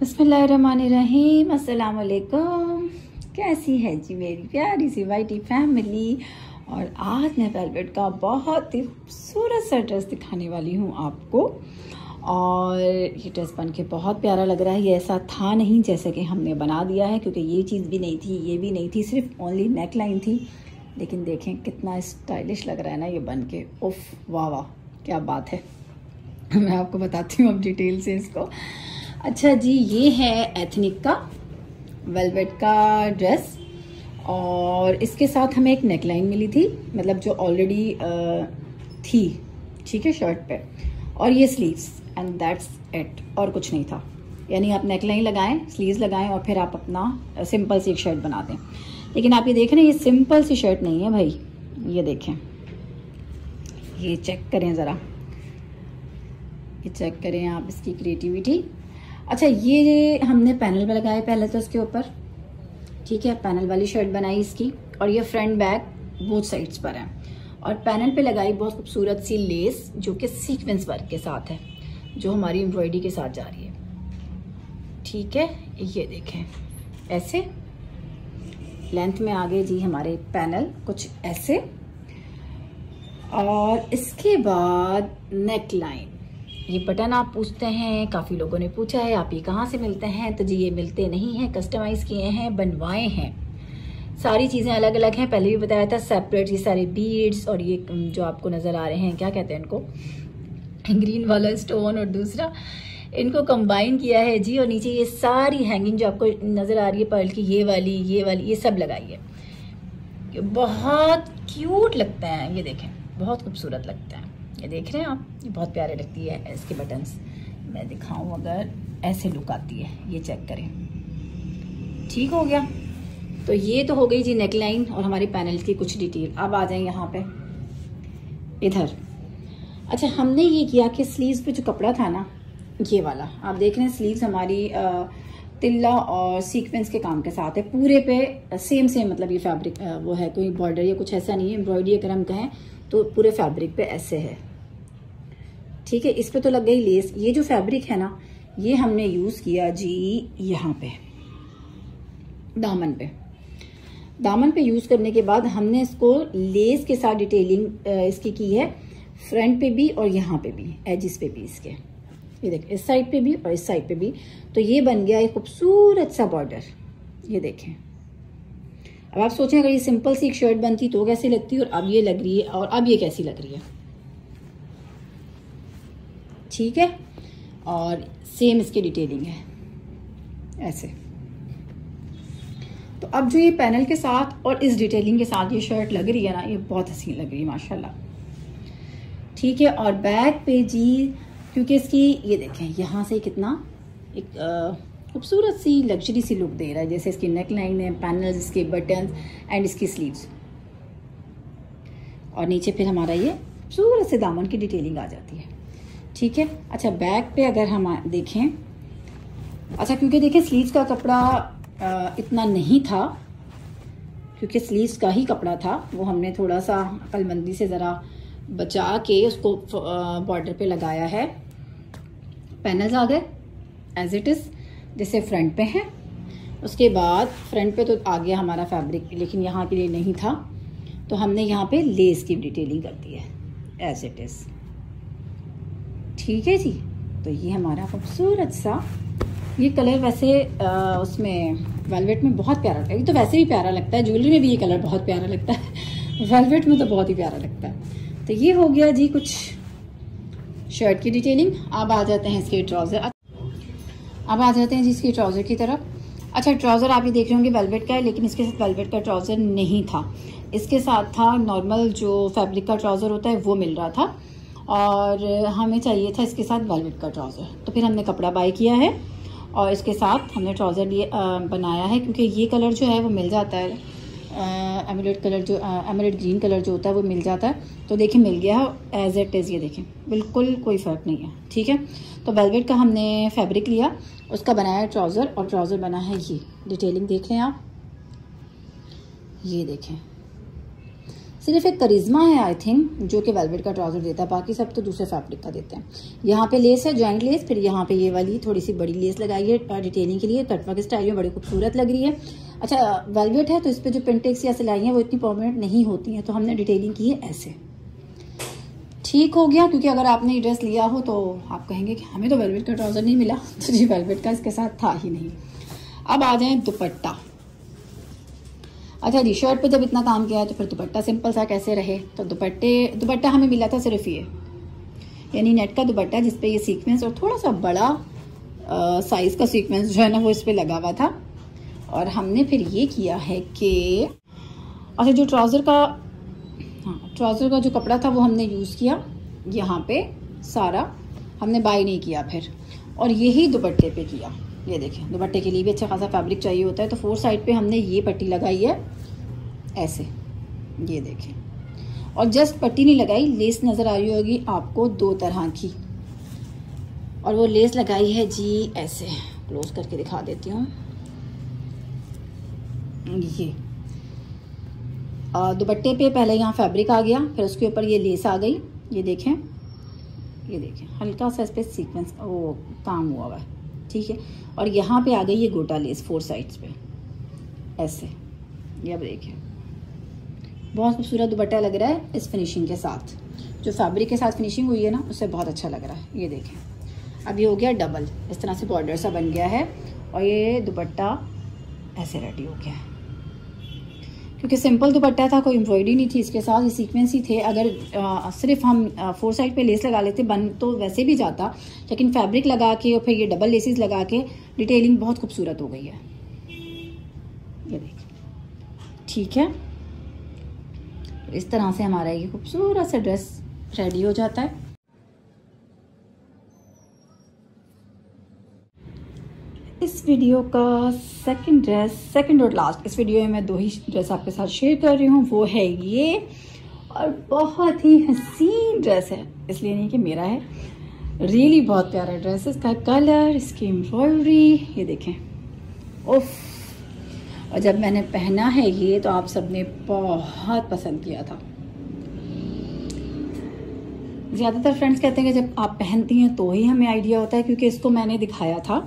बसमीम वालेकुम कैसी है जी मेरी प्यारी सी वाइटी फैमिली? और आज मैं वेलवेट का बहुत ही खूबसूरत सा ड्रेस दिखाने वाली हूँ आपको। और ये ड्रेस बन के बहुत प्यारा लग रहा है। ये ऐसा था नहीं जैसे कि हमने बना दिया है, क्योंकि ये चीज़ भी नहीं थी, ये भी नहीं थी, सिर्फ़ ओनली नेक लाइन थी। लेकिन देखें कितना स्टाइलिश लग रहा है ना ये बन के। उफ, वाह वाह, क्या बात है। मैं आपको बताती हूँ अब डिटेल से इसको। अच्छा जी, ये है एथनिक का वेलवेट का ड्रेस और इसके साथ हमें एक नेकलाइन मिली थी मतलब जो ऑलरेडी थी, ठीक है शर्ट पे। और ये स्लीव्स एंड दैट्स इट और कुछ नहीं था। यानी आप नेकलाइन लगाएँ स्लीव्स लगाएँ और फिर आप अपना सिंपल सी शर्ट बना दें। लेकिन आप ये देख रहे हैं, ये सिंपल सी शर्ट नहीं है भाई, ये देखें। ये चेक करें ज़रा। ये चेक करें आप इसकी क्रिएटिविटी अच्छा ये हमने पैनल में लगाए पहले तो इसके ऊपर। ठीक है, पैनल वाली शर्ट बनाई इसकी और ये फ्रंट बैक बोथ साइड्स पर है। और पैनल पे लगाई बहुत खूबसूरत सी लेस जो कि सीक्वेंस वर्क के साथ है, जो हमारी एम्ब्रॉयडरी के साथ जा रही है। ठीक है, ये देखें। ऐसे। लेंथ में आगे जी हमारे पैनल, कुछ ऐसे। और इसके बाद नेक लाइन ये बटन आप पूछते हैं, काफ़ी लोगों ने पूछा है, आप ये कहाँ से मिलते हैं? तो जी, ये मिलते नहीं हैं कस्टमाइज किए हैं, बनवाए हैं। सारी चीज़ें अलग अलग हैं, पहले भी बताया था सेपरेट ये सारे बीड्स और ये जो आपको नज़र आ रहे हैं, क्या कहते हैं इनको? ग्रीन वाला स्टोन और दूसरा, इनको कंबाइन किया है, जी, और नीचे ये सारी हैंगिंग जो आपको नज़र आ रही है पर्ल की, ये वाली ये वाली, ये सब लगाई है। बहुत क्यूट लगता है, ये देखें, बहुत खूबसूरत लगता है। ये देख रहे हैं आप? ये बहुत प्यारे लगती है इसके बटन्स मैं दिखाऊँ अगर ऐसे लुक आती है ये चेक करें। ठीक हो गया? तो ये तो हो गई जी नेकलाइन और हमारी पैनल की कुछ डिटेल अब आ जाए यहाँ पे। इधर। अच्छा हमने ये किया कि स्लीव्स पे जो कपड़ा था ना ये वाला। आप देख रहे हैं स्लीव्स हमारी आ, तिल्ला और सीक्वेंस के काम के साथ है। पूरे पे सेम सेम मतलब ये फैब्रिक वो है कोई बॉर्डर या कुछ ऐसा नहीं है। एम्ब्रॉयडरी अगर हम कहें तो पूरे फैब्रिक पे ऐसे है। ठीक है, इस पे तो लग गई लेस। ये जो फैब्रिक है ना, ये हमने यूज़ किया जी यहाँ पे, दामन पे। दामन पे यूज़ करने के बाद हमने इसको लेस के साथ डिटेलिंग इसकी की है फ्रंट पे भी और यहाँ पे भी एजिस पे भी इसके। ये देखें, इस साइड पे भी और इस साइड पे भी। तो ये बन गया एक खूबसूरत सा बॉर्डर ये देखें। अब आप सोचें, अगर ये सिंपल सी एक शर्ट बनती तो कैसी लगती और अब ये लग रही है और अब ये कैसी लग रही है? ठीक है? और सेम इसकी डिटेलिंग है। ऐसे। तो अब जो ये पैनल के साथ और इस डिटेलिंग के साथ ये शर्ट लग रही है ना, ये बहुत हसीन लग रही है, माशाल्लाह। ठीक है, और बैक पे जी, क्योंकि इसकी, ये देखें, यहाँ से कितना एक खूबसूरत सी लग्जरी सी लुक दे रहा है, जैसे इसकी नेक लाइन है पैनल्स इसके बटन एंड इसकी स्लीव्स और नीचे फिर हमारा ये खूबसूरत से दामन की डिटेलिंग आ जाती है। ठीक है? अच्छा बैक पे अगर हम देखें अच्छा क्योंकि देखें स्लीव्स का कपड़ा इतना नहीं था, क्योंकि स्लीव्स का ही कपड़ा था, वो हमने थोड़ा सा अकलमंदी से ज़रा बचा के उसको बॉर्डर पे लगाया है। पैनल्स आ गए एज इट इज़ जैसे फ्रंट पे है। उसके बाद फ्रंट पे तो आ गया हमारा फैब्रिक लेकिन यहाँ के लिए नहीं था तो हमने यहाँ पे लेस की डिटेलिंग कर दी है एज इट इज़ ठीक है जी। तो ये हमारा खूबसूरत सा ये कलर वैसे आ, उसमें वेलवेट में बहुत प्यारा लगता है। ये तो वैसे भी प्यारा लगता है ज्वेलरी में भी ये कलर बहुत प्यारा लगता है। वेलवेट में तो बहुत ही प्यारा लगता है। तो ये हो गया जी कुछ शर्ट की डिटेलिंग अब आ जाते हैं इसके ट्राउज़र अब आ जाते हैं जी इसके ट्राउज़र की तरफ़। अच्छा ट्राउज़र आप ये देख रहे होंगे वेलवेट का है लेकिन इसके साथ वेलवेट का ट्राउज़र नहीं था। इसके साथ था नॉर्मल जो फैब्रिक का ट्राउज़र होता है वो मिल रहा था। और हमें चाहिए था इसके साथ वेलवेट का ट्राउज़र तो फिर हमने कपड़ा बाई किया है और इसके साथ हमने ट्राउज़र लिए बनाया है क्योंकि ये कलर जो है वो मिल जाता है। एमरेड कलर जो एमरेड ग्रीन कलर जो होता है वो मिल जाता है। तो देखिए मिल गया है एज एट इज़ ये देखें बिल्कुल कोई फ़र्क नहीं है, ठीक है? तो वेलवेट का हमने फैब्रिक लिया, उसका बनाया ट्राउज़र और ट्राउज़र बना है ये। डिटेलिंग देख लें आप? ये देखें। सिर्फ़ एक करिश्मा है आई थिंक जो कि वेलवेट का ट्राउज़र देता है। बाकी सब तो दूसरे फैब्रिक का देते हैं। यहाँ पे लेस है जॉइंट लेस फिर यहाँ पे ये वाली थोड़ी सी बड़ी लेस लगाई है डिटेलिंग के लिए। कटवर्क स्टाइल में बड़ी खूबसूरत लग रही है। अच्छा वेलवेट है तो इस पर जो पेंटेक्स या सिलाई है वो इतनी परमानेंट नहीं होती है तो हमने डिटेलिंग की है ऐसे। ठीक हो गया, क्योंकि अगर आपने ये ड्रेस लिया हो तो आप कहेंगे कि हमें तो वेलवेट का ट्राउज़र नहीं मिला। तो जी वेलवेट का इसके साथ था ही नहीं। अब आ जाए दुपट्टा। अच्छा जी शर्ट पे जब इतना काम किया है तो फिर दुपट्टा सिंपल सा कैसे रहे? तो दुपट्टे, दुपट्टा हमें मिला था सिर्फ़ ये। यानी नेट का दुपट्टा जिसपे ये सीक्वेंस और थोड़ा सा बड़ा साइज़ का सीक्वेंस जो है ना, वो इस पर लगा हुआ था। और हमने फिर ये किया है कि अच्छा जो ट्राउज़र का हाँ ट्राउज़र का जो कपड़ा था वो हमने यूज़ किया यहाँ पे सारा। हमने बाई नहीं किया फिर। और यही दुपट्टे पे किया। ये देखें, दुपट्टे के लिए भी अच्छा खासा फैब्रिक चाहिए होता है तो फोर साइड पे हमने ये पट्टी लगाई है, ऐसे, ये देखें। और जस्ट पट्टी नहीं लगाई लेस नज़र आ रही होगी आपको दो तरह की। और वो लेस लगाई है जी, ऐसे क्लोज करके दिखा देती हूँ। ये। दुपट्टे पे पहले यहाँ फैब्रिक आ गया, फिर उसके ऊपर ये लेस आ गई, ये देखें ये देखें, हल्का सा इस पर सीक्वेंस वो काम हुआ हुआ है। ठीक है? और यहाँ पे आ गई ये गोटा लेस फोर साइड्स पे। ऐसे। ये अब देखिए बहुत खूबसूरत दुपट्टा लग रहा है इस फिनिशिंग के साथ। जो फैब्रिक के साथ फिनिशिंग हुई है ना उससे बहुत अच्छा लग रहा है। ये देखें। अब ये हो गया डबल इस तरह से बॉर्डर सा बन गया है। और ये दुपट्टा ऐसे रेडी हो गया है। क्योंकि सिंपल दुपट्टा था कोई एम्ब्रॉयडरी नहीं थी इसके साथ ये सीक्वेंस ही थे। अगर आ, सिर्फ़ हम आ, फोर साइड पे लेस लगा लेते बन तो वैसे भी जाता लेकिन फैब्रिक लगा के और फिर ये डबल लेसिस लगा के डिटेलिंग बहुत खूबसूरत हो गई है। ये देखिए ठीक है? इस तरह से हमारा ये खूबसूरत सा ड्रेस रेडी हो जाता है। इस वीडियो का सेकंड ड्रेस सेकंड और लास्ट इस वीडियो में मैं दो ही ड्रेस आपके साथ शेयर कर रही हूँ, वो है ये और बहुत ही हसीन ड्रेस है। इसलिए नहीं कि मेरा है। रियली बहुत प्यारा ड्रेस इसका कलर इसकी एम्ब्रॉयडरी ये देखें। उफ और जब मैंने पहना है ये तो आप सबने बहुत पसंद किया था। ज़्यादातर फ्रेंड्स कहते हैं कि जब आप पहनती हैं तो ही हमें आइडिया होता है, क्योंकि इसको मैंने दिखाया था।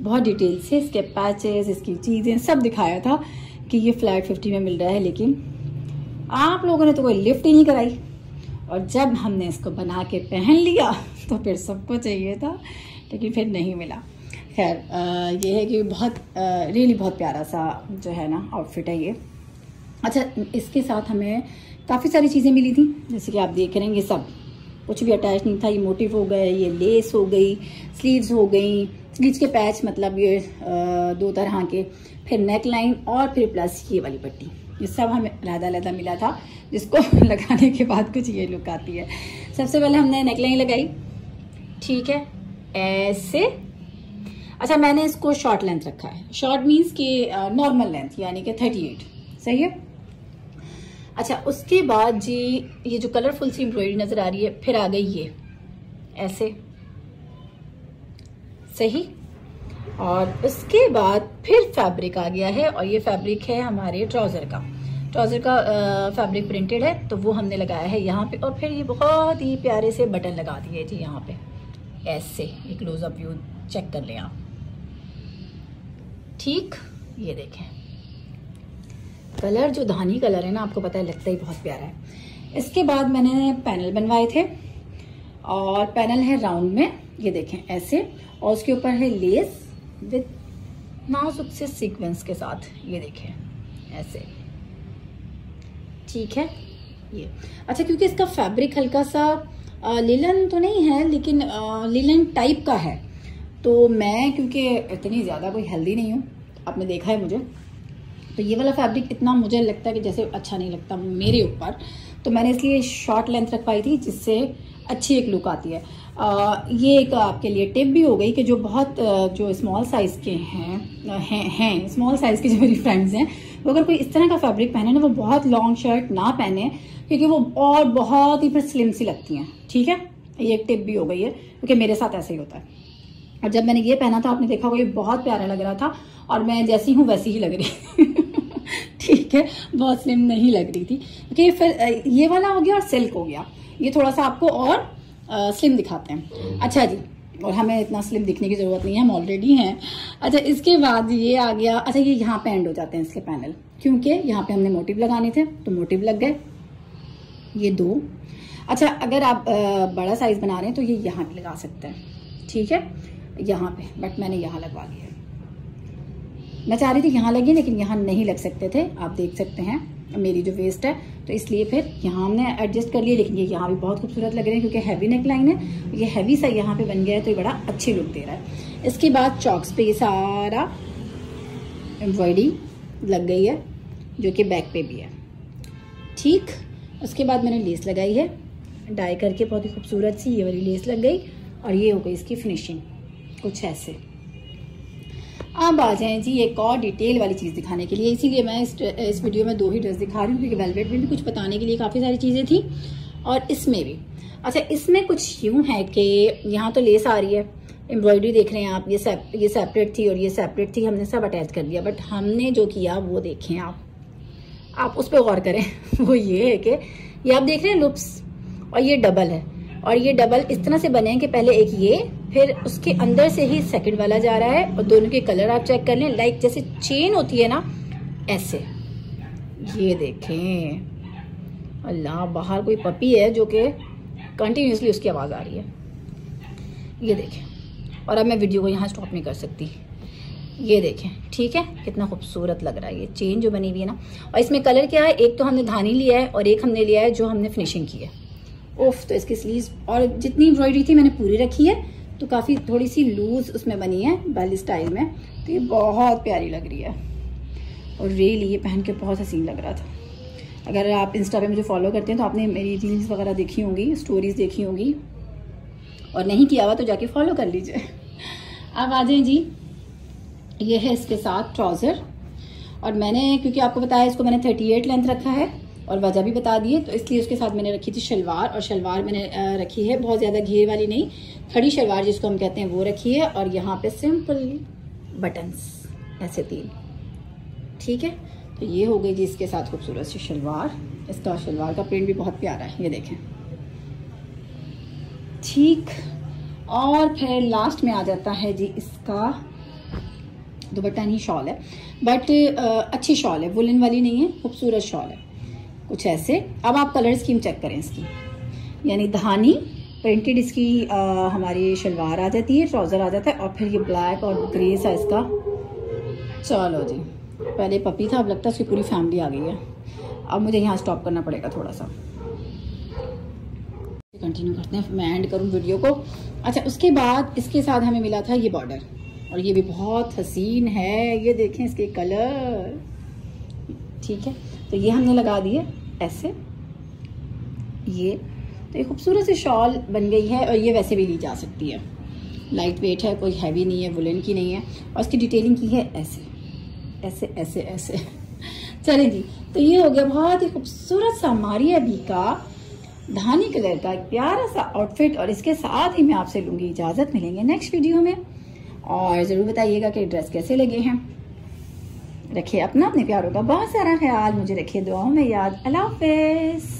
बहुत डिटेल से, इसके पैचेस इसकी चीज़ें सब दिखाया था कि ये फ्लैट फिफ्टी में मिल रहा है, लेकिन आप लोगों ने तो कोई लिफ्ट ही नहीं कराई। और जब हमने इसको बना के पहन लिया तो फिर सबको चाहिए था, लेकिन फिर नहीं मिला। खैर ये है कि बहुत रियली बहुत प्यारा सा जो है ना आउटफिट है ये। अच्छा इसके साथ हमें काफ़ी सारी चीज़ें मिली थी, जैसे कि आप देख रहे हैं ये सब। कुछ भी अटैच नहीं था, ये मोटिव हो गए, ये लेस हो गई स्लीव्स हो गई स्लीव्स के पैच मतलब ये दो तरह के, फिर नेक लाइन और फिर प्लस ये वाली पट्टी। ये सब हमें अलहदा अलहदा मिला था, जिसको लगाने के बाद कुछ ये लुक आती है। सबसे पहले हमने नेक लाइन लगाई। ठीक है? ऐसे। अच्छा मैंने इसको शॉर्ट लेंथ रखा है। शॉर्ट मीन्स कि नॉर्मल लेंथ यानी कि थर्टी एट सही है? अच्छा उसके बाद जी, ये जो कलरफुल सी एम्ब्रॉयडरी नज़र आ रही है, फिर आ गई ये। ऐसे। सही। और उसके बाद फिर फैब्रिक आ गया है और ये फैब्रिक है हमारे ट्राउज़र का। ट्राउज़र का फैब्रिक प्रिंटेड है तो वो हमने लगाया है यहाँ पे और फिर ये बहुत ही प्यारे से बटन लगा दिए जी यहाँ पे। ऐसे एक क्लोजअप व्यू चेक कर लें आप। ठीक, ये देखें। कलर जो धानी कलर है ना, आपको पता है, लगता ही बहुत प्यारा है। इसके बाद मैंने पैनल बनवाए थे और पैनल है राउंड में, ये देखें, ऐसे। और उसके ऊपर है लेस विद नाजुक से सीक्वेंस के साथ। ये देखें, ऐसे। ठीक है? ये। अच्छा क्योंकि इसका फैब्रिक हल्का सा लिलन तो नहीं है, लेकिन लिलन टाइप का है। तो मैं, क्योंकि इतनी ज़्यादा कोई हेल्दी नहीं हूँ, आपने देखा है मुझे। तो ये वाला फैब्रिक इतना मुझे लगता है कि जैसे अच्छा नहीं लगता मेरे ऊपर। तो मैंने इसलिए शॉर्ट लेंथ रखवाई थी, जिससे अच्छी एक लुक आती है। आ, ये एक आपके लिए टिप भी हो गई कि जो बहुत जो स्मॉल साइज़ के हैं हैं हैं स्मॉल साइज़ के जो मेरी फ्रेंड्स हैं वो अगर कोई इस तरह का फैब्रिक पहने ना वो बहुत लॉन्ग शर्ट ना पहने क्योंकि वो और बहुत ही फिर स्लिम सी लगती हैं। ठीक है? ये एक टिप भी हो गई है क्योंकि मेरे साथ ऐसे ही होता है। और जब मैंने ये पहना था आपने देखा होगा ये बहुत प्यारा लग रहा था और मैं जैसी हूँ वैसी ही लग रही ठीक है? बहुत स्लिम नहीं लग रही थी। ओके फिर ये वाला हो गया और सिल्क हो गया। ये थोड़ा सा आपको और आ, स्लिम दिखाते हैं। अच्छा जी और हमें इतना स्लिम दिखने की ज़रूरत नहीं है हम ऑलरेडी हैं। अच्छा इसके बाद ये आ गया अच्छा ये यहाँ पे एंड हो जाते हैं इसके पैनल क्योंकि यहाँ पे हमने मोटिव लगाने थे तो मोटिव लग गए। ये दो। अच्छा अगर आप बड़ा साइज़ बना रहे हैं तो ये यहाँ भी लगा सकते हैं। ठीक है? यहाँ पे बट मैंने यहाँ लगवा लिया। मैं चाह रही थी यहाँ लगी लेकिन यहाँ नहीं लग सकते थे। आप देख सकते हैं। मेरी जो वेस्ट है तो इसलिए फिर यहाँ हमने एडजस्ट कर लिया, लेकिन ये यहाँ भी बहुत खूबसूरत लग रहे हैं क्योंकि हैवी नेक लाइन है ये हैवी सा यहाँ पे बन गया है तो ये बड़ा अच्छी लुक दे रहा है। इसके बाद चौक्स पे ये सारा एम्ब्रॉयडरी लग गई है, जो कि बैक पे भी है। ठीक, उसके बाद मैंने लेस लगाई है डाई करके बहुत ही खूबसूरत सी ये वाली लेस लग गई, और ये हो गई इसकी फिनिशिंग कुछ ऐसे। अब आ जाएँ जी एक और डिटेल वाली चीज़ दिखाने के लिए। इसीलिए मैं इस, इस वीडियो में दो ही ड्रेस दिखा रही हूँ क्योंकि वेलवेट में भी कुछ बताने के लिए काफ़ी सारी चीज़ें थी। और इसमें भी। अच्छा इसमें कुछ यूँ है कि यहाँ तो लेस आ रही है। एम्ब्रॉयडरी देख रहे हैं आप ये सेप, ये सेपरेट थी और ये सेपरेट थी हमने सब अटैच कर दिया बट हमने जो किया वो देखें आप। आप उस पर गौर करें। वो ये है कि ये आप देख रहे हैं लुप्स और ये डबल है। और ये डबल इस तरह से बने हैं कि पहले एक ये, फिर उसके अंदर से ही सेकंड वाला जा रहा है और दोनों के कलर आप चेक कर लें लाइक जैसे चेन होती है ना, ऐसे। ये देखें। अल्लाह, बाहर कोई पपी है जो कि कंटिन्यूसली उसकी आवाज़ आ रही है। ये देखें। और अब मैं वीडियो को यहाँ स्टॉप नहीं कर सकती। ये देखें। ठीक है? कितना खूबसूरत लग रहा है ये चेन जो बनी हुई है ना। और इसमें कलर क्या है? एक तो हमने धानी लिया है और एक हमने लिया है जो हमने फिनिशिंग की है। ओफ तो इसकी स्लीव और जितनी एम्ब्रॉयडरी थी मैंने पूरी रखी है तो काफ़ी थोड़ी सी लूज उसमें बनी है बैली स्टाइल में। तो ये बहुत प्यारी लग रही है। और रियली ये पहन के बहुत हसीन लग रहा था। अगर आप इंस्टा पे मुझे फॉलो करते हैं तो आपने मेरी रील्स वगैरह देखी होंगी स्टोरीज देखी होंगी। और नहीं किया हुआ तो जाके फॉलो कर लीजिए। अब आ जाए जी। ये है इसके साथ ट्राउज़र और मैंने, क्योंकि आपको बताया इसको मैंने 38 लेंथ रखा है। और वजह भी बता दिए तो इसलिए उसके साथ मैंने रखी थी शलवार और शलवार मैंने रखी है, बहुत ज़्यादा घेर वाली नहीं, खड़ी शलवार जिसको हम कहते हैं वो रखी है और यहाँ पे सिंपल बटन्स, ऐसे तीन, ठीक है? तो ये हो गई जी इसके साथ खूबसूरत सी शलवार, इसका शलवार का प्रिंट भी बहुत प्यारा है, ये देखें। ठीक, और फिर लास्ट में आ जाता है जी इसका, दुपट्टा नहीं शॉल है बट अच्छी शॉल है वुलन वाली नहीं है, खूबसूरत शॉल है। कुछ ऐसे। अब आप कलर स्कीम चेक करें इसकी। यानी धानी प्रिंटेड इसकी आ, हमारी शलवार आ जाती है ट्राउज़र आ जाता है और फिर ये ब्लैक और ग्रे सा इसका चलो जी पहले पपी था अब लगता है उसकी पूरी फैमिली आ गई है। अब मुझे यहाँ स्टॉप करना पड़ेगा थोड़ा सा कंटिन्यू करते हैं मैं एंड करूँ वीडियो को। अच्छा उसके बाद इसके साथ हमें मिला था ये बॉर्डर और ये भी बहुत हसीन है ये देखें इसके कलर ठीक है तो ये हमने लगा दिए। ऐसे। ये तो ये खूबसूरत सी शॉल बन गई है और ये वैसे भी ली जा सकती है। लाइट वेट है, कोई हैवी नहीं है वुलन की नहीं है। और इसकी डिटेलिंग की है ऐसे। ऐसे ऐसे ऐसे। चले जी तो ये हो गया बहुत ही खूबसूरत सा मारिया बी का धानी कलर का एक प्यारा सा आउटफिट और इसके साथ ही मैं आपसे लूँगी इजाज़त। मिलेंगे नेक्स्ट वीडियो में। और ज़रूर बताइएगा कि ड्रेस कैसे लगे हैं। रखिए अपना अपने प्यारों का बहुत सारा ख्याल मुझे रखिए, दुआओं में याद, अल्लाह हाफिज़।